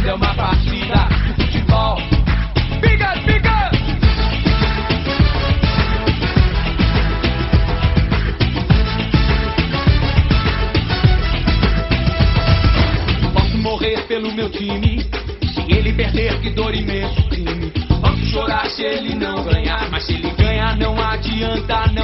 vida é uma partida de futebol. Biga, biga! Posso morrer pelo meu time. Se ele perder, que dor imenso crime. Posso chorar se ele não ganhar. Mas se ele ganhar, não adianta, não.